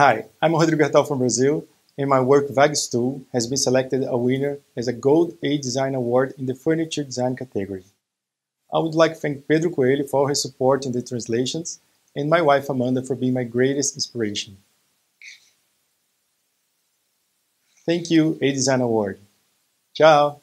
Hi, I'm Rodrigo Erthal from Brazil, and my work Vague Stool has been selected a winner as a Gold A Design Award in the Furniture Design category. I would like to thank Pedro Coelho for his support in the translations, and my wife Amanda for being my greatest inspiration. Thank you, A Design Award. Ciao!